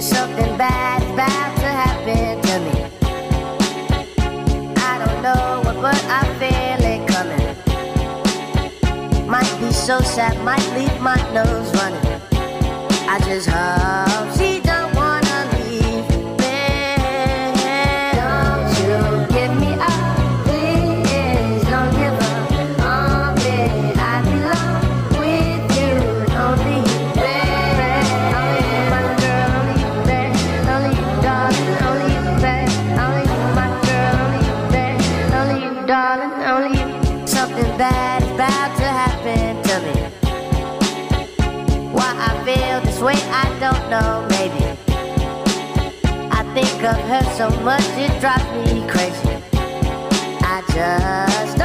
Something bad's about to happen to me. I don't know what, but I feel it coming. Might be so sad, might leave my nose running. I just hope. love her so much it drives me crazy. I just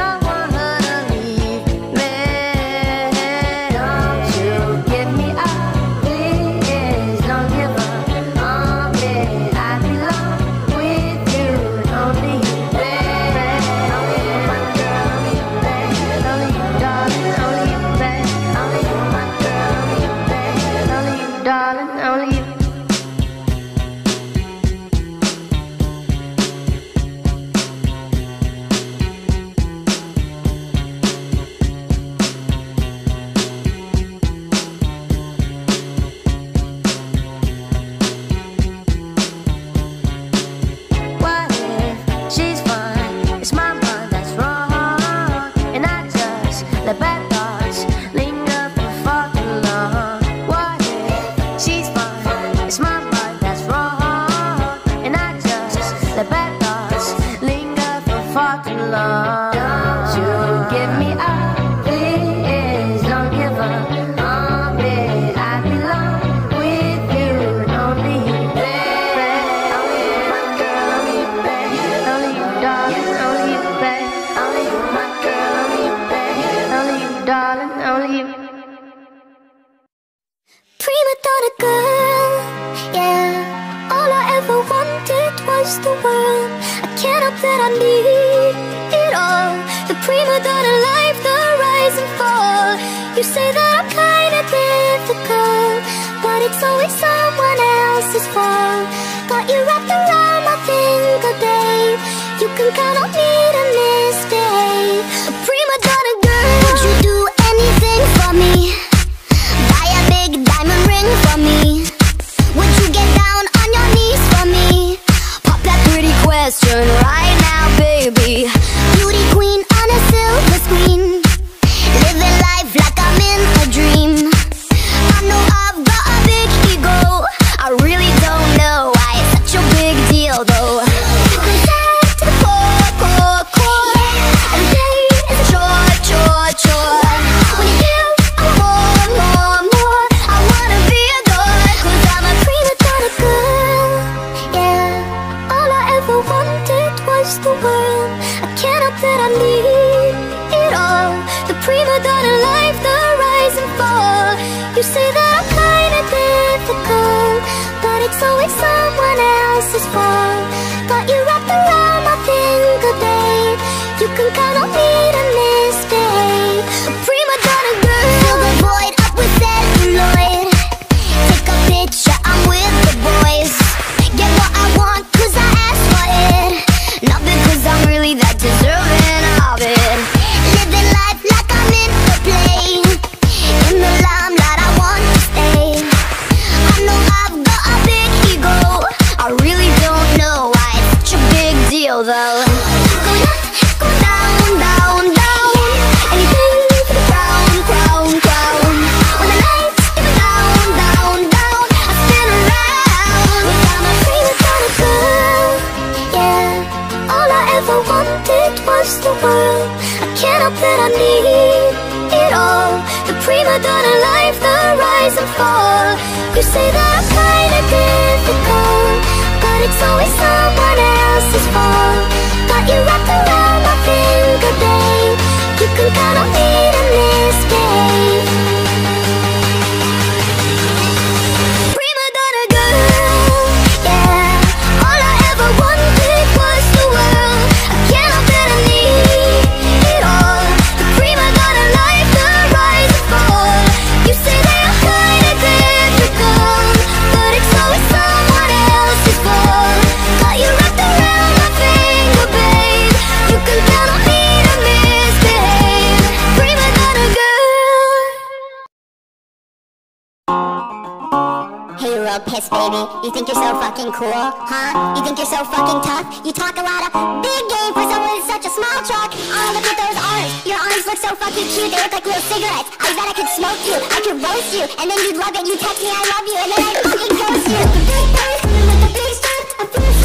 girl, yeah. All I ever wanted was the world. I can't help that I need it all. The prima donna life, the rise and fall. You say that I'm kinda difficult But it's always someone else's fault. Got you wrapped around my finger, babe. You can count on me to live. Little piss baby. You think you're so fucking cool, huh? You think you're so fucking tough? You talk a lot of big game for someone with such a small truck. Oh, look at those arms. Your arms look so fucking cute. They look like little cigarettes. I bet I could smoke you. I could roast you. And then you'd love it. You text me I love you. And then I'd fucking ghost you. The big coming with the big stuff. I feel